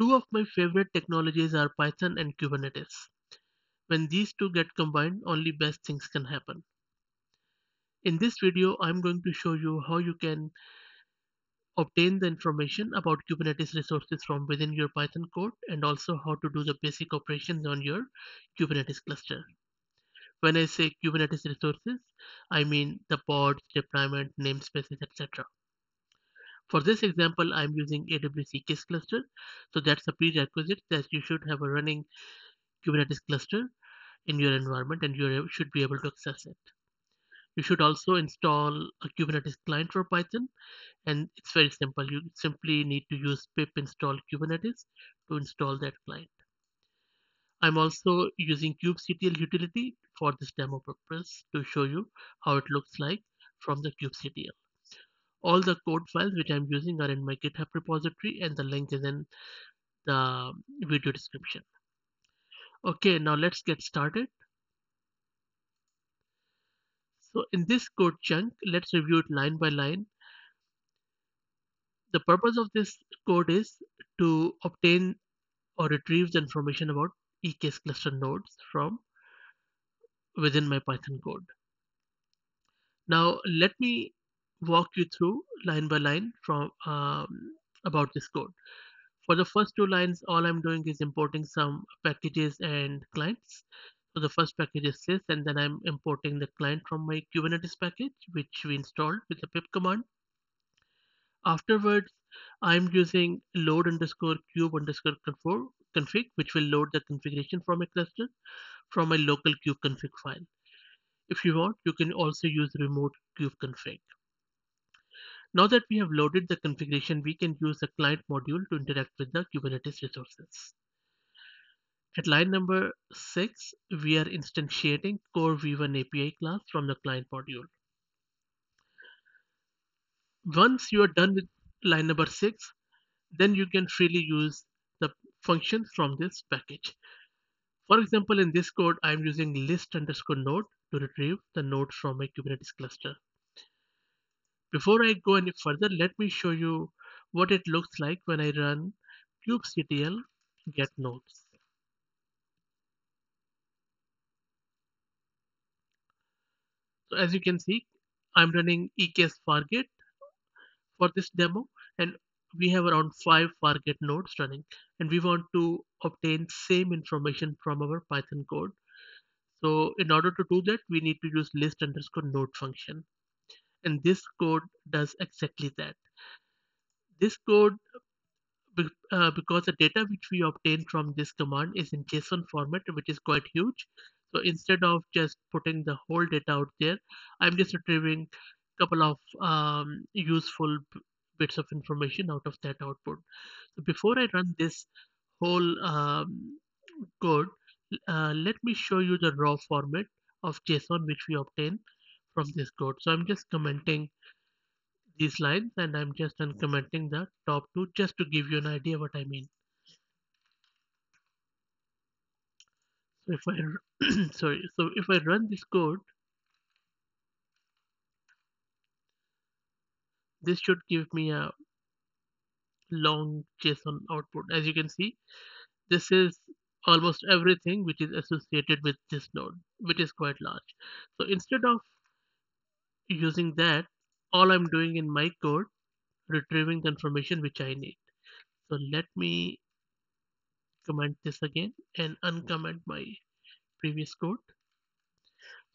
Two of my favorite technologies are Python and Kubernetes. When these two get combined, only best things can happen. In this video, I'm going to show you how you can obtain the information about Kubernetes resources from within your Python code and also how to do the basic operations on your Kubernetes cluster. When I say Kubernetes resources, I mean the pods, deployment, namespaces, etc. For this example, I'm using AWS EKS cluster. So that's a prerequisite that you should have a running Kubernetes cluster in your environment and you should be able to access it. You should also install a Kubernetes client for Python and it's very simple. You simply need to use pip install Kubernetes to install that client. I'm also using kubectl utility for this demo purpose to show you how it looks like from the kubectl. All the code files which I'm using are in my GitHub repository and the link is in the video description. Okay, now let's get started. So in this code chunk, let's review it line by line. The purpose of this code is to obtain or retrieve the information about EKS cluster nodes from within my Python code. Now let me walk you through line by line from um, about this code. For the first two lines, all I'm doing is importing some packages and clients. So the first package is sys, and then I'm importing the client from my Kubernetes package, which we installed with the pip command. Afterwards, I'm using load underscore kube underscore config, which will load the configuration from a cluster from a local kubeconfig file. If you want, you can also use remote kubeconfig. Now that we have loaded the configuration, we can use the client module to interact with the Kubernetes resources. At line number 6, we are instantiating core v1 API class from the client module. Once you are done with line number 6, then you can freely use the functions from this package. For example, in this code, I'm using list underscore node to retrieve the node from my Kubernetes cluster. Before I go any further, let me show you what it looks like when I run kubectl get nodes. So as you can see, I'm running EKS Fargate for this demo and we have around five Fargate nodes running and we want to obtain same information from our Python code. So in order to do that, we need to use list underscore node function and this code does exactly that. This code, uh, because the data which we obtain from this command is in JSON format, which is quite huge. So instead of just putting the whole data out there, I'm just retrieving a couple of um, useful bits of information out of that output. So before I run this whole um, code, uh, let me show you the raw format of JSON which we obtain from this code. So I'm just commenting these lines and I'm just uncommenting the top two just to give you an idea what I mean. So if I sorry, so if I run this code, this should give me a long JSON output. As you can see, this is almost everything which is associated with this node, which is quite large. So instead of using that, all I'm doing in my code, retrieving the information which I need. So let me comment this again and uncomment my previous code.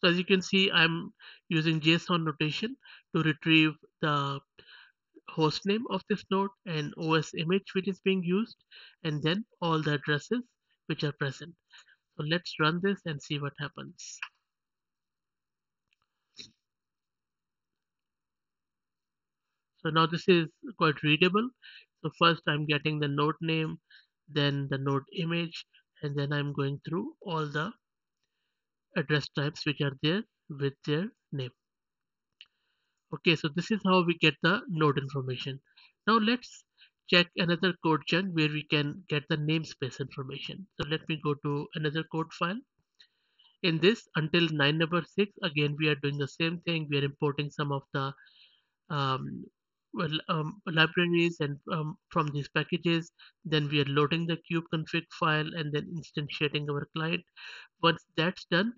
So as you can see, I'm using JSON notation to retrieve the host name of this node and OS image which is being used and then all the addresses which are present. So let's run this and see what happens. So now this is quite readable. So first I'm getting the node name, then the node image, and then I'm going through all the address types which are there with their name. Okay, so this is how we get the node information. Now let's check another code chunk where we can get the namespace information. So let me go to another code file. In this, until line number six, again, we are doing the same thing. We are importing some of the um, um, libraries and um, from these packages. Then we are loading the kubeconfig file and then instantiating our client. Once that's done,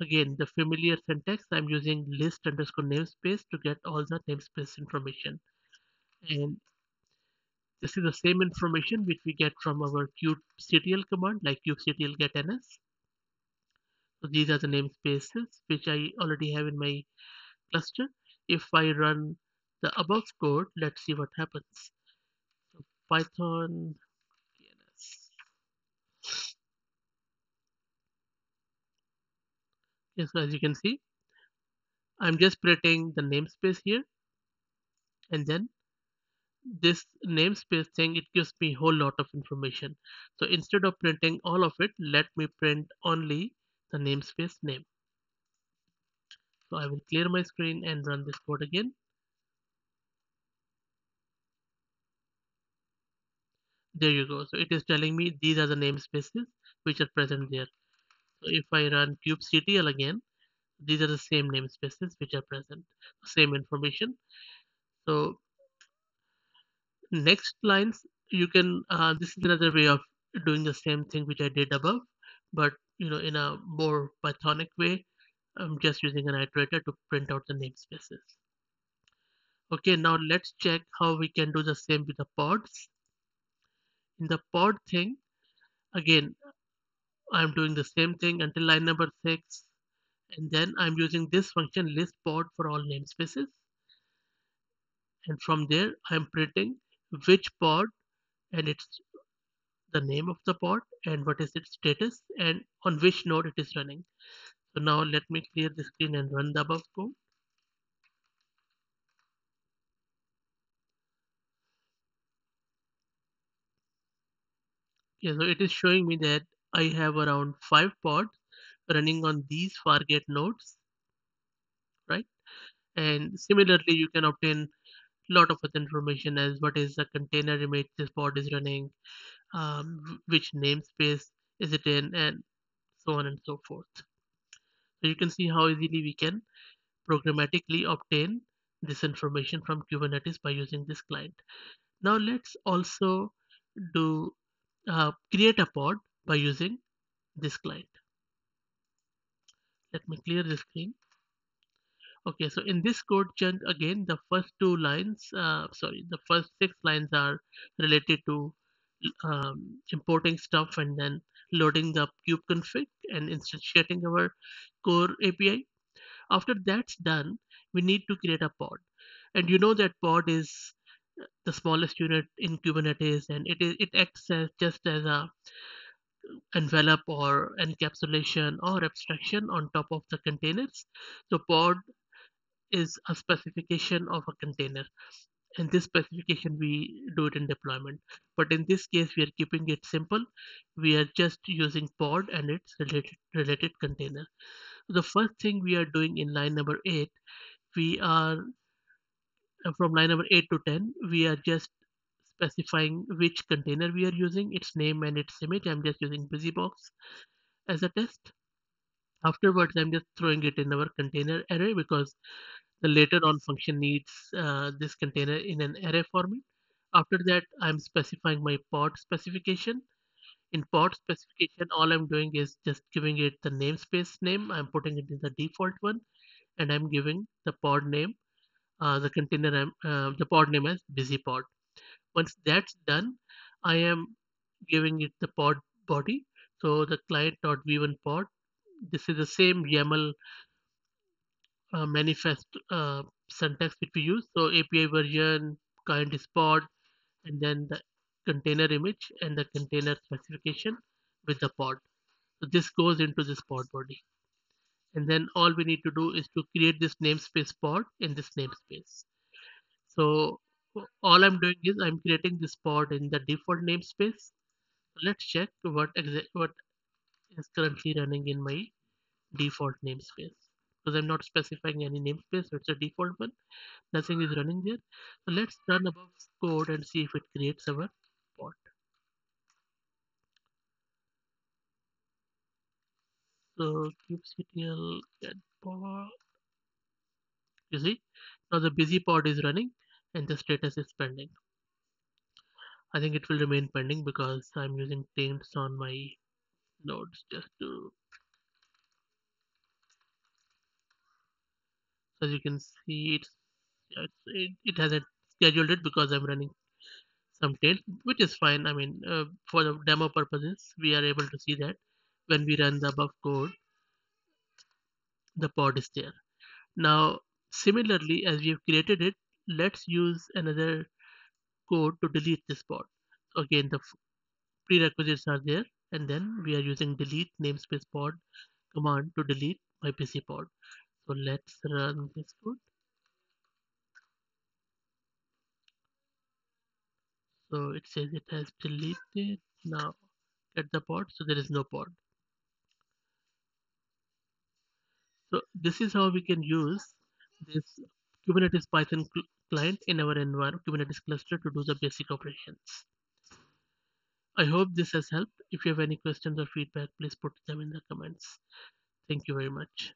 again, the familiar syntax, I'm using list underscore namespace to get all the namespace information. And this is the same information which we get from our kubectl command like kubectl get ns. So these are the namespaces which I already have in my cluster. If I run the above code, let's see what happens. So Python DNS. Yes, as you can see, I'm just printing the namespace here and then this namespace thing it gives me a whole lot of information so instead of printing all of it let me print only the namespace name so I will clear my screen and run this code again there you go. So it is telling me these are the namespaces which are present there. So if I run kubectl again these are the same namespaces which are present. Same information. So next lines you can uh, this is another way of doing the same thing which I did above but you know in a more pythonic way I'm just using an iterator to print out the namespaces. Okay now let's check how we can do the same with the pods in the pod thing again I'm doing the same thing until line number six and then I'm using this function list pod for all namespaces and from there I'm printing which pod and it's the name of the pod and what is its status and on which node it is running. So now let me clear the screen and run the above code. Okay, so it is showing me that I have around five pods running on these Fargate nodes, right? And similarly, you can obtain a lot of other information as what is the container image this pod is running, um, which namespace is it in, and so on and so forth. So you can see how easily we can programmatically obtain this information from Kubernetes by using this client. Now let's also do uh, create a pod by using this client. Let me clear the screen. Okay, so in this code chunk again, the first two lines, uh, sorry, the first six lines are related to um, importing stuff and then loading the kubeconfig and instantiating our core API. After that's done, we need to create a pod. And you know that pod is the smallest unit in Kubernetes and it is it acts as just as a envelope or encapsulation or abstraction on top of the containers. So pod is a specification of a container in this specification we do it in deployment. But in this case we are keeping it simple. We are just using pod and its related related container. The first thing we are doing in line number 8 we are from line number 8 to 10 we are just specifying which container we are using its name and its image i'm just using busybox as a test afterwards i'm just throwing it in our container array because the later on function needs uh, this container in an array format. After that, I'm specifying my pod specification. In pod specification, all I'm doing is just giving it the namespace name. I'm putting it in the default one, and I'm giving the pod name, uh, the container, uh, the pod name as busy pod. Once that's done, I am giving it the pod body. So the client.v1 pod. This is the same YAML uh, manifest uh, syntax which we use. So API version, kind is pod, and then the container image and the container specification with the pod. So this goes into this pod body. And then all we need to do is to create this namespace pod in this namespace. So all I'm doing is I'm creating this pod in the default namespace. Let's check what exactly what is currently running in my default namespace because I'm not specifying any namespace, so it's a default one. Nothing is running there. So let's run above code and see if it creates our pod. So kubectl get pod. You see, now the busy pod is running and the status is pending. I think it will remain pending because I'm using taints on my nodes just to as you can see it's, it, it hasn't scheduled it because I'm running some taint, which is fine. I mean, uh, for the demo purposes, we are able to see that when we run the above code, the pod is there. Now, similarly, as we have created it, let's use another code to delete this pod. Again, the prerequisites are there, and then we are using delete namespace pod command to delete my busy pod. So let's run this code. So it says it has deleted now. Get the pod, so there is no pod. So this is how we can use this Kubernetes Python cl client in our environment, Kubernetes cluster to do the basic operations. I hope this has helped. If you have any questions or feedback, please put them in the comments. Thank you very much.